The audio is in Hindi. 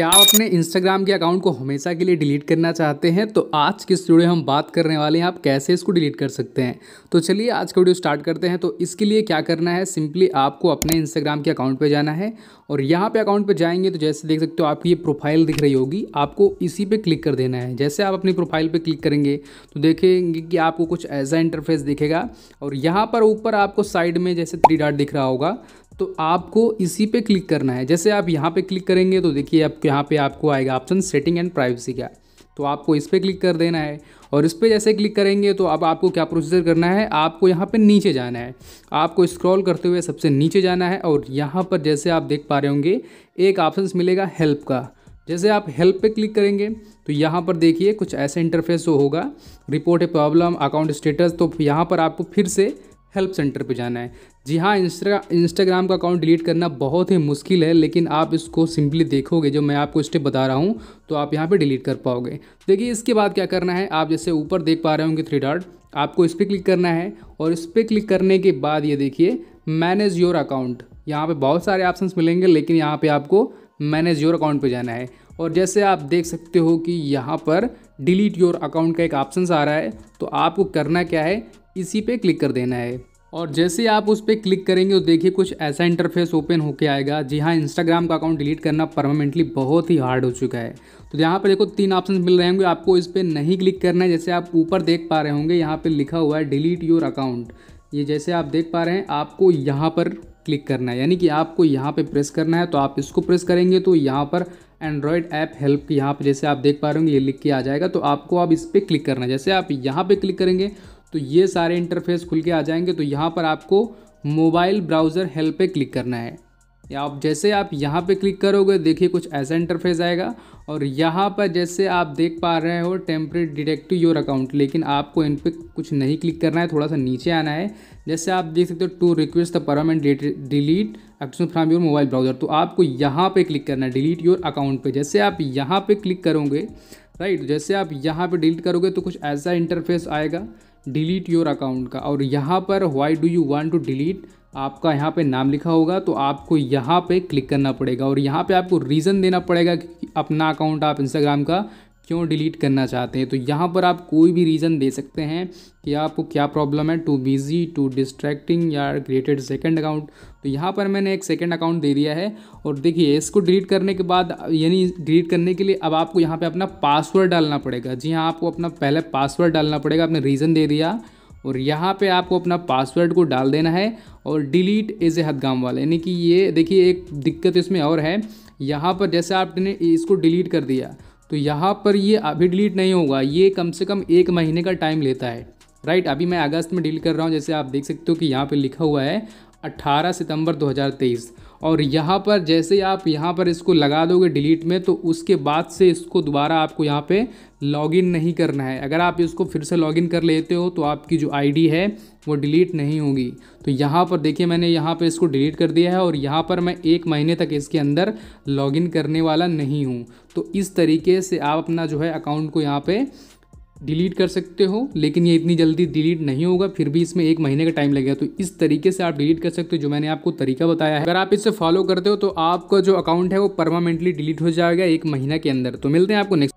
क्या आप अपने इंस्टाग्राम के अकाउंट को हमेशा के लिए डिलीट करना चाहते हैं? तो आज के इस वीडियो हम बात करने वाले हैं, आप कैसे इसको डिलीट कर सकते हैं? तो चलिए आज का वीडियो स्टार्ट करते हैं। तो इसके लिए क्या करना है? सिंपली आपको अपने इंस्टाग्राम के अकाउंट पे जाना है और यहाँ पे अकाउंट पे जाएँगे तो जैसे देख सकते हो आपकी ये प्रोफ़ाइल दिख रही होगी। आपको इसी पे क्लिक कर देना है। जैसे आप अपनी प्रोफ़ाइल पे क्लिक करेंगे तो देखेंगे कि आपको कुछ ऐसा इंटरफेस दिखेगा और यहाँ पर ऊपर आपको साइड में जैसे थ्री डाट दिख रहा होगा तो आपको इसी पे क्लिक करना है। जैसे आप यहाँ पे क्लिक करेंगे तो देखिए आपको यहाँ पे आपको आएगा ऑप्शन सेटिंग एंड प्राइवेसी का। तो आपको इस पर क्लिक कर देना है और इस पर जैसे क्लिक करेंगे तो अब आपको क्या प्रोसीजर करना है? आपको यहाँ पे नीचे जाना है। आपको स्क्रॉल करते हुए सबसे नीचे जाना है और यहाँ पर जैसे आप देख पा रहे होंगे, एक ऑप्शन मिलेगा हेल्प का। जैसे आप हेल्प पे क्लिक करेंगे तो यहाँ पर देखिए कुछ ऐसे इंटरफेस होगा। Report a problem, account status तो यहाँ पर आपको फिर से हेल्प सेंटर पे जाना है। जी हाँ इंस्टा इंस्टाग्राम का अकाउंट डिलीट करना बहुत ही मुश्किल है, लेकिन आप इसको सिंपली देखोगे, जो मैं आपको स्टेप बता रहा हूँ तो आप यहाँ पे डिलीट कर पाओगे। देखिए, इसके बाद क्या करना है, आप जैसे ऊपर देख पा रहे होंगे थ्री डॉट आपको इस पर क्लिक करना है और इस पर क्लिक करने के बाद ये देखिए मैनेज योर अकाउंट यहाँ पर बहुत सारे ऑप्शन मिलेंगे, लेकिन यहाँ पर आपको मैनेज योर अकाउंट पर जाना है। और जैसे आप देख सकते हो कि यहाँ पर डिलीट योर अकाउंट का एक ऑप्शन आ रहा है तो आपको करना क्या है इसी पे क्लिक कर देना है। और जैसे आप उस पर क्लिक करेंगे तो देखिए कुछ ऐसा इंटरफेस ओपन होके आएगा, जी हाँ इंस्टाग्राम का अकाउंट डिलीट करना परमानेंटली बहुत ही हार्ड हो चुका है। तो यहाँ पर देखो, तीन ऑप्शन मिल रहे होंगे। आपको इस पर नहीं क्लिक करना है, जैसे आप ऊपर देख पा रहे होंगे, यहाँ पर लिखा हुआ है डिलीट योर अकाउंट ये जैसे आप देख पा रहे हैं, आपको यहाँ पर क्लिक करना है। यानी कि आपको यहाँ पे प्रेस करना है तो आप इसको प्रेस करेंगे तो यहाँ पर एंड्रॉयड ऐप हेल्प यहाँ पर जैसे आप देख पा रहे होंगे, ये लिख के आ जाएगा। तो आपको अब इस पर क्लिक करना है। जैसे आप यहाँ पे क्लिक करेंगे तो ये सारे इंटरफेस खुल के आ जाएँगे। तो यहाँ पर आपको मोबाइल ब्राउज़र हेल्प पे क्लिक करना है। या आप जैसे आप यहाँ पे क्लिक करोगे, देखिए कुछ ऐसा इंटरफेस आएगा। और यहाँ पर जैसे आप देख पा रहे हो टेम्परेट डिटेक्टिव योर अकाउंट लेकिन आपको इन पर कुछ नहीं क्लिक करना है थोड़ा सा नीचे आना है। जैसे आप देख सकते हो to request the permanent delete action from your mobile browser तो आपको यहाँ पे क्लिक करना है डिलीट योर अकाउंट पे। जैसे आप यहाँ पे क्लिक करोगे राइट जैसे आप यहाँ पे डिलीट करोगे तो कुछ ऐसा इंटरफेस आएगा। डिलीट योर अकाउंट का। और यहाँ पर why do you want to delete आपका यहाँ पे नाम लिखा होगा तो आपको यहाँ पे क्लिक करना पड़ेगा। और यहाँ पे आपको रीज़न देना पड़ेगा कि अपना अकाउंट आप इंस्टाग्राम का क्यों डिलीट करना चाहते हैं? तो यहाँ पर आप कोई भी रीज़न दे सकते हैं कि आपको क्या प्रॉब्लम है? टू बिज़ी टू डिस्ट्रैक्टिंग या क्रिएटेड सेकंड अकाउंट तो यहाँ पर मैंने एक सेकंड अकाउंट दे दिया है और देखिए, इसको डिलीट करने के बाद, यानी डिलीट करने के लिए अब आपको यहाँ पे अपना पासवर्ड डालना पड़ेगा। जी हाँ आपको अपना पहले पासवर्ड डालना पड़ेगा, आपने रीज़न दे दिया। और यहाँ पे आपको अपना पासवर्ड को डाल देना है और डिलीट एज ए हदगाम वाला। यानी कि ये देखिए, एक दिक्कत इसमें और है। यहाँ पर जैसे आपने इसको डिलीट कर दिया तो यहाँ पर ये अभी डिलीट नहीं होगा, ये कम से कम एक महीने का टाइम लेता है राइट अभी मैं अगस्त में डील कर रहा हूँ, जैसे आप देख सकते हो कि यहाँ पर लिखा हुआ है 18 सितंबर 2023 और यहाँ पर जैसे ही आप यहाँ पर इसको लगा दोगे डिलीट में तो उसके बाद से इसको दोबारा आपको यहाँ पे लॉगिन नहीं करना है। अगर आप इसको फिर से लॉगिन कर लेते हो तो आपकी जो आईडी है, वो डिलीट नहीं होगी। तो यहाँ पर देखिए, मैंने यहाँ पे इसको डिलीट कर दिया है और यहाँ पर मैं एक महीने तक इसके अंदर लॉगिन करने वाला नहीं हूँ। तो इस तरीके से आप अपना जो है अकाउंट को यहाँ पर डिलीट कर सकते हो, लेकिन ये इतनी जल्दी डिलीट नहीं होगा, फिर भी इसमें एक महीने का टाइम लगेगा। तो इस तरीके से आप डिलीट कर सकते हो, जो मैंने आपको तरीका बताया है। अगर आप इसे फॉलो करते हो तो आपका जो अकाउंट है, वो परमानेंटली डिलीट हो जाएगा एक महीना के अंदर। तो मिलते हैं आपको नेक्स्ट